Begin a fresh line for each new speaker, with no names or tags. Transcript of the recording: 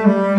Mm-hmm.